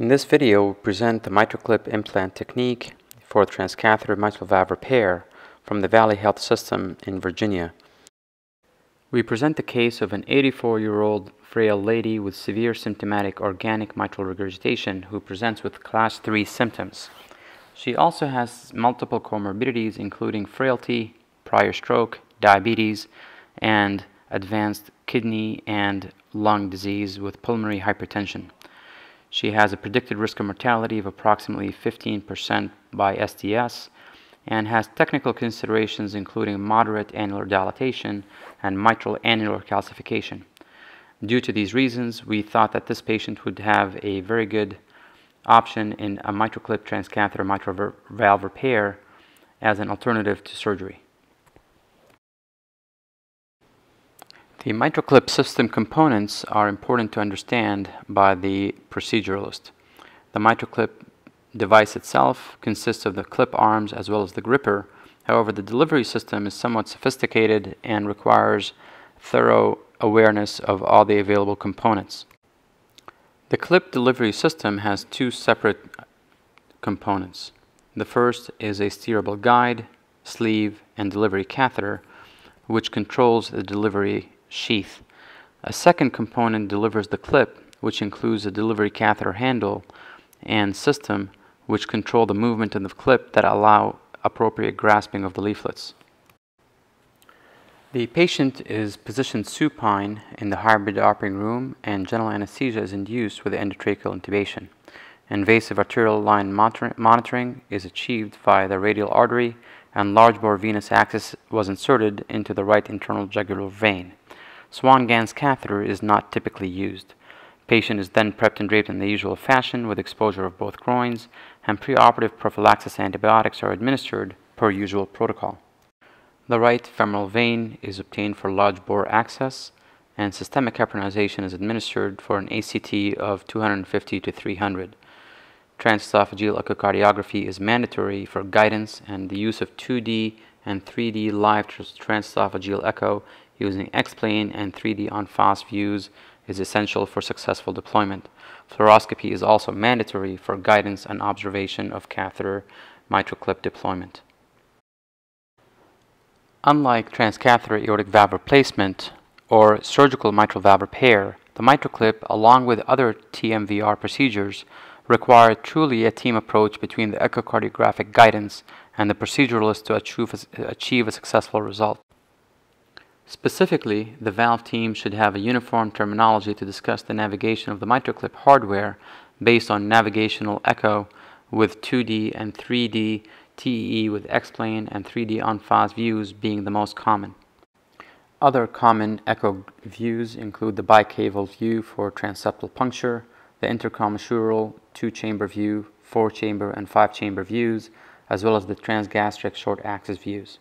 In this video, we present the MitraClip implant technique for transcatheter mitral valve repair from the Valley Health System in Virginia. We present the case of an 84-year-old frail lady with severe symptomatic organic mitral regurgitation who presents with class 3 symptoms. She also has multiple comorbidities including frailty, prior stroke, diabetes, and advanced kidney and lung disease with pulmonary hypertension. She has a predicted risk of mortality of approximately 15% by STS and has technical considerations including moderate annular dilatation and mitral annular calcification. Due to these reasons, we thought that this patient would have a very good option in a MitraClip transcatheter mitral valve repair as an alternative to surgery. The MitraClip system components are important to understand by the proceduralist. The MitraClip device itself consists of the clip arms as well as the gripper. However, the delivery system is somewhat sophisticated and requires thorough awareness of all the available components. The clip delivery system has two separate components. The first is a steerable guide, sleeve, and delivery catheter, which controls the delivery sheath. A second component delivers the clip, which includes a delivery catheter handle and system which control the movement of the clip that allow appropriate grasping of the leaflets. The patient is positioned supine in the hybrid operating room and general anesthesia is induced with endotracheal intubation. Invasive arterial line monitoring is achieved via the radial artery and large bore venous access was inserted into the right internal jugular vein. Swan-Ganz catheter is not typically used. Patient is then prepped and draped in the usual fashion with exposure of both groins, and preoperative prophylaxis antibiotics are administered per usual protocol. The right femoral vein is obtained for large bore access, and systemic heparinization is administered for an ACT of 250 to 300. Transesophageal echocardiography is mandatory for guidance, and the use of 2D and 3D live transesophageal echo using X-plane and 3D en face views is essential for successful deployment. Fluoroscopy is also mandatory for guidance and observation of catheter MitraClip deployment. Unlike transcatheter aortic valve replacement or surgical mitral valve repair, the MitraClip, along with other TMVR procedures, require truly a team approach between the echocardiographic guidance and the proceduralist to achieve a, achieve a successful result. Specifically, the valve team should have a uniform terminology to discuss the navigation of the MitraClip hardware based on navigational echo with 2D and 3D TEE with X-plane and 3D en face views being the most common. Other common echo views include the bicaval view for transeptal puncture, the intercommissural two-chamber view, four-chamber and five-chamber views, as well as the transgastric short axis views.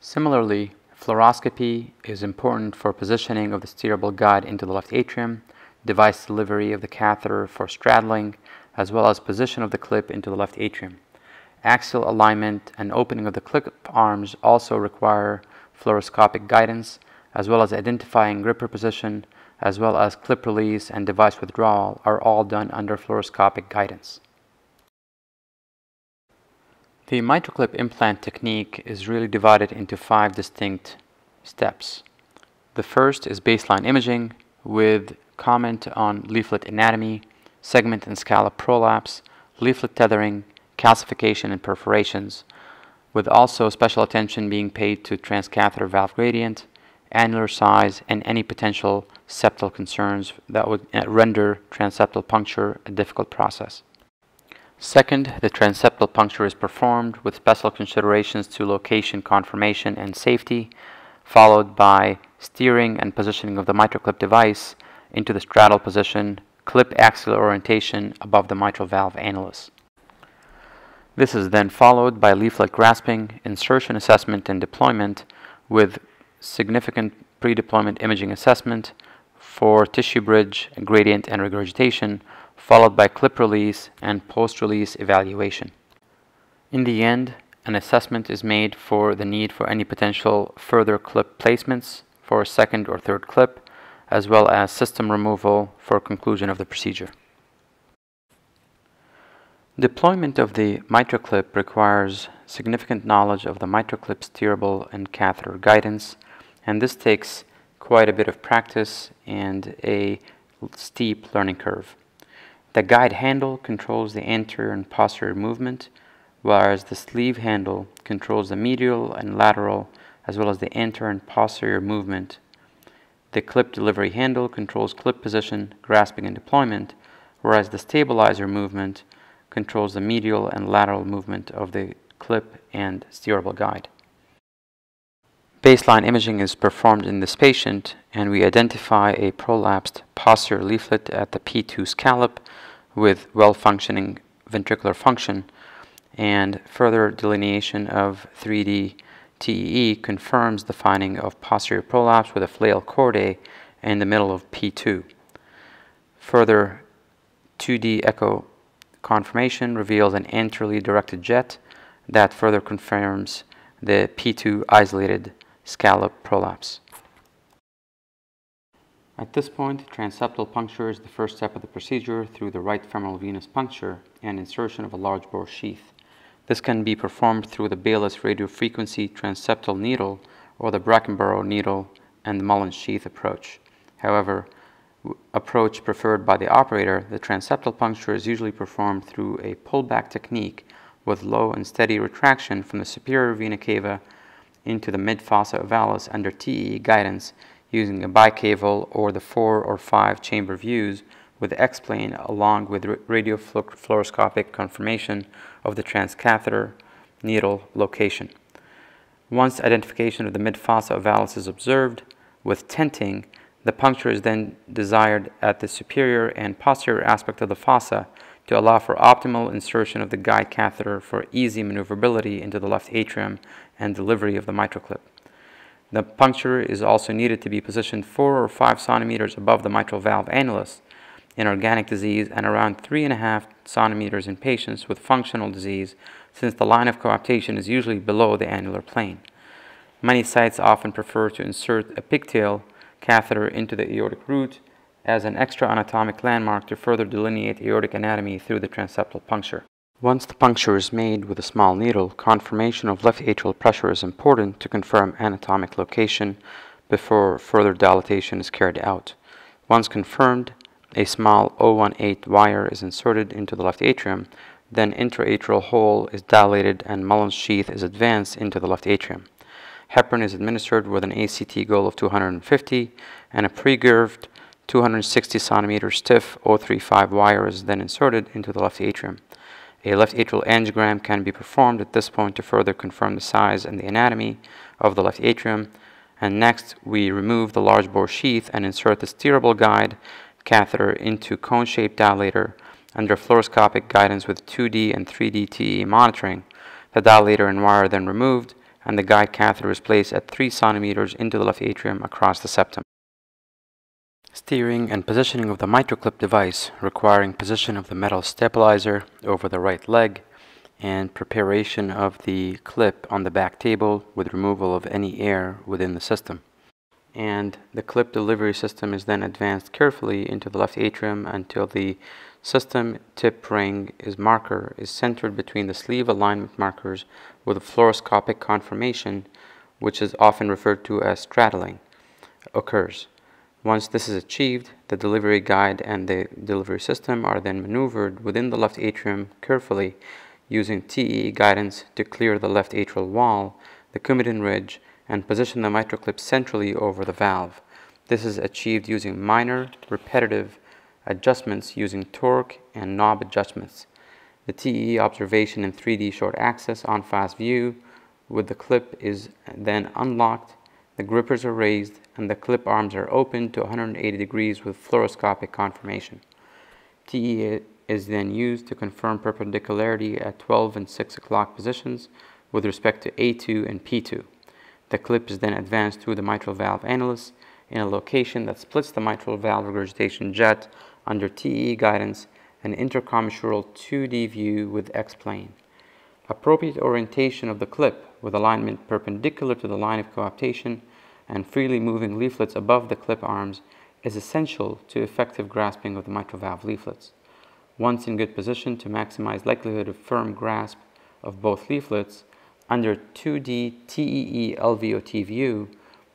Similarly, Fluoroscopy is important for positioning of the steerable guide into the left atrium, device delivery of the catheter for straddling, as well as position of the clip into the left atrium. Axial alignment and opening of the clip arms also require fluoroscopic guidance, as well as identifying gripper position, as well as clip release and device withdrawal are all done under fluoroscopic guidance. The MitraClip implant technique is really divided into five distinct steps. The first is baseline imaging with comment on leaflet anatomy, segment and scallop prolapse, leaflet tethering, calcification and perforations, with also special attention being paid to transcatheter valve gradient, annular size, and any potential septal concerns that would uh, render transeptal puncture a difficult process. Second, the transeptal puncture is performed with special considerations to location confirmation and safety, followed by steering and positioning of the MitraClip device into the straddle position, clip axial orientation above the mitral valve annulus. This is then followed by leaflet grasping, insertion assessment, and deployment with significant pre-deployment imaging assessment for tissue bridge, gradient, and regurgitation followed by clip release and post-release evaluation. In the end, an assessment is made for the need for any potential further clip placements for a second or third clip, as well as system removal for conclusion of the procedure. Deployment of the MitraClip requires significant knowledge of the MitraClip steerable and catheter guidance, and this takes quite a bit of practice and a steep learning curve. The guide handle controls the anterior and posterior movement, whereas the sleeve handle controls the medial and lateral as well as the anterior and posterior movement. The clip delivery handle controls clip position, grasping, and deployment, whereas the stabilizer movement controls the medial and lateral movement of the clip and steerable guide. Baseline imaging is performed in this patient and we identify a prolapsed posterior leaflet at the P2 scallop with well-functioning ventricular function and further delineation of 3D TEE confirms the finding of posterior prolapse with a flail chordae in the middle of P2. Further 2D echo confirmation reveals an anteriorly directed jet that further confirms the P2 isolated scallop prolapse. At this point, transeptal puncture is the first step of the procedure through the right femoral venous puncture and insertion of a large bore sheath. This can be performed through the Baylis radiofrequency transeptal needle or the Brockenbrough needle and the Mullins sheath approach. However, approach preferred by the operator, the transeptal puncture is usually performed through a pullback technique with low and steady retraction from the superior vena cava into the mid fossa ovalis under TE guidance using a bicaval or the four or five chamber views with X-plane along with radiofluoroscopic confirmation of the transcatheter needle location. Once identification of the mid fossa ovalis is observed with tenting, the puncture is then desired at the superior and posterior aspect of the fossa to allow for optimal insertion of the guide catheter for easy maneuverability into the left atrium and delivery of the MitraClip. The puncture is also needed to be positioned 4 or 5 centimeters above the mitral valve annulus in organic disease and around 3.5 centimeters in patients with functional disease since the line of coaptation is usually below the annular plane. Many sites often prefer to insert a pigtail catheter into the aortic root as an extra anatomic landmark to further delineate aortic anatomy through the transeptal puncture. Once the puncture is made with a small needle, confirmation of left atrial pressure is important to confirm anatomic location before further dilatation is carried out. Once confirmed, a small 018 wire is inserted into the left atrium, then intraatrial hole is dilated and Mullins sheath is advanced into the left atrium. Heparin is administered with an ACT goal of 250 and a pre-curved 260 centimeter stiff 035 wire is then inserted into the left atrium. A left atrial angiogram can be performed at this point to further confirm the size and the anatomy of the left atrium. And next, we remove the large bore sheath and insert the steerable guide catheter into cone-shaped dilator under fluoroscopic guidance with 2D and 3D TE monitoring. The dilator and wire are then removed, and the guide catheter is placed at 3 centimeters into the left atrium across the septum. Steering and positioning of the MitraClip device requiring position of the metal stabilizer over the right leg and preparation of the clip on the back table with removal of any air within the system. And the clip delivery system is then advanced carefully into the left atrium until the system tip ring is marker is centered between the sleeve alignment markers with a fluoroscopic confirmation, which is often referred to as straddling, occurs. Once this is achieved, the delivery guide and the delivery system are then maneuvered within the left atrium carefully using TE guidance to clear the left atrial wall, the Coumadin ridge, and position the MitraClip centrally over the valve. This is achieved using minor, repetitive adjustments using torque and knob adjustments. The TE observation in 3D short axis en face view with the clip is then unlocked, the grippers are raised, and the clip arms are open to 180 degrees with fluoroscopic confirmation. TE is then used to confirm perpendicularity at 12 and 6 o'clock positions with respect to A2 and P2. The clip is then advanced through the mitral valve annulus in a location that splits the mitral valve regurgitation jet under TE guidance and intercommissural 2D view with X-plane. Appropriate orientation of the clip with alignment perpendicular to the line of coaptation and freely moving leaflets above the clip arms is essential to effective grasping of the mitral valve leaflets. Once in good position to maximize likelihood of firm grasp of both leaflets, under 2D TEE LVOT view,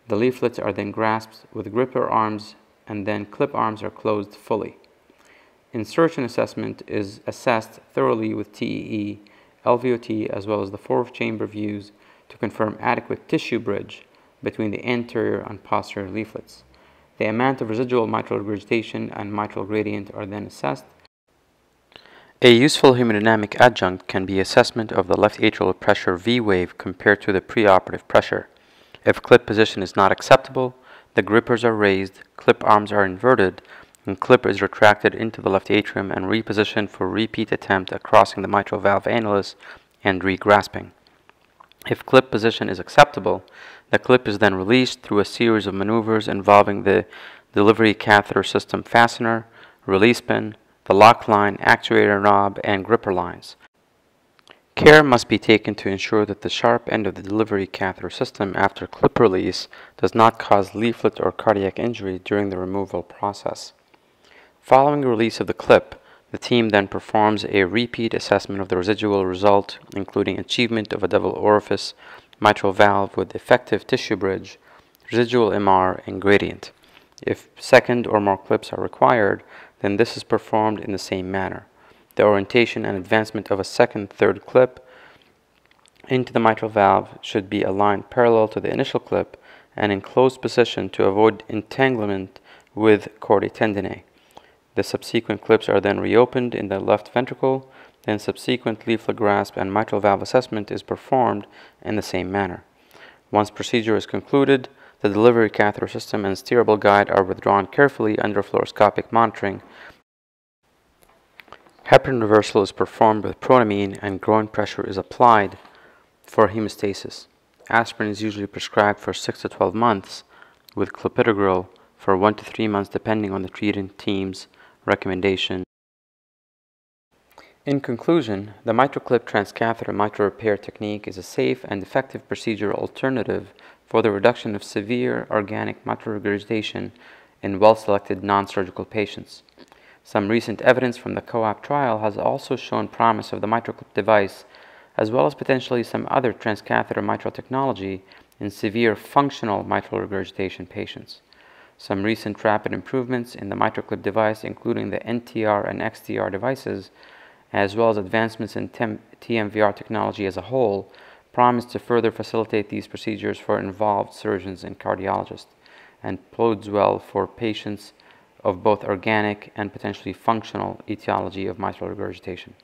the leaflets are then grasped with gripper arms and then clip arms are closed fully. Insertion assessment is assessed thoroughly with TEE, LVOT, as well as the fourth chamber views to confirm adequate tissue bridge between the anterior and posterior leaflets. The amount of residual mitral regurgitation and mitral gradient are then assessed. A useful hemodynamic adjunct can be assessment of the left atrial pressure V wave compared to the preoperative pressure. If clip position is not acceptable, the grippers are raised, clip arms are inverted, and clip is retracted into the left atrium and repositioned for repeat attempt at crossing the mitral valve annulus and regrasping. If clip position is acceptable, the clip is then released through a series of maneuvers involving the delivery catheter system fastener, release pin, the lock line, actuator knob, and gripper lines. Care must be taken to ensure that the sharp end of the delivery catheter system after clip release does not cause leaflet or cardiac injury during the removal process. Following release of the clip, the team then performs a repeat assessment of the residual result, including achievement of a double orifice mitral valve with effective tissue bridge, residual MR, and gradient. If second or more clips are required, then this is performed in the same manner the orientation and advancement of a second third clip into the mitral valve should be aligned parallel to the initial clip and in closed position to avoid entanglement with chordae tendineae. The subsequent clips are then reopened in the left ventricle, then subsequent leaflet grasp and mitral valve assessment is performed in the same manner. Once procedure is concluded, the delivery catheter system and steerable guide are withdrawn carefully under fluoroscopic monitoring Heparin reversal is performed with protamine and growing pressure is applied for hemostasis. Aspirin is usually prescribed for 6 to 12 months with clopidogrel for 1 to 3 months depending on the treating team's recommendation. In conclusion, the MitraClip transcatheter mitral repair technique is a safe and effective procedural alternative for the reduction of severe organic mitral regurgitation in well-selected non-surgical patients. Some recent evidence from the COAPT trial has also shown promise of the MitraClip device, as well as potentially some other transcatheter mitral technology in severe functional mitral regurgitation patients. Some recent rapid improvements in the MitraClip device, including the NTR and XTR devices, as well as advancements in TMVR technology as a whole, promise to further facilitate these procedures for involved surgeons and cardiologists, and bodes well for patients of both organic and potentially functional etiology of mitral regurgitation.